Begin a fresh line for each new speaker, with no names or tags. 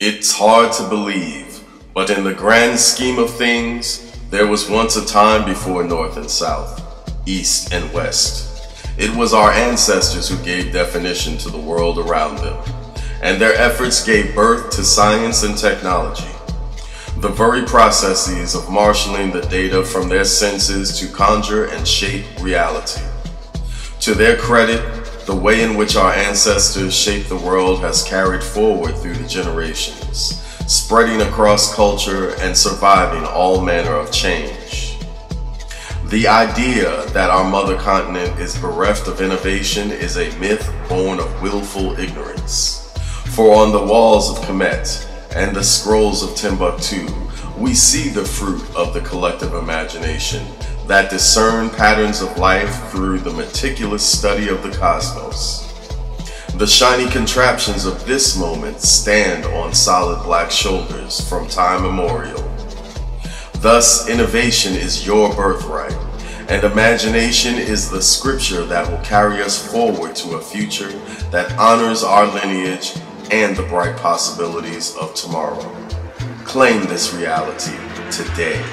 It's hard to believe, but in the grand scheme of things, there was once a time before North and South, East and West. It was our ancestors who gave definition to the world around them, and their efforts gave birth to science and technology. The very processes of marshaling the data from their senses to conjure and shape reality. To their credit, the way in which our ancestors shaped the world has carried forward through the generations, spreading across culture and surviving all manner of change. The idea that our mother continent is bereft of innovation is a myth born of willful ignorance. For on the walls of Kemet and the scrolls of Timbuktu, we see the fruit of the collective imagination that discern patterns of life through the meticulous study of the cosmos. The shiny contraptions of this moment stand on solid black shoulders from time immemorial. Thus, innovation is your birthright, and imagination is the scripture that will carry us forward to a future that honors our lineage and the bright possibilities of tomorrow. Claim this reality today.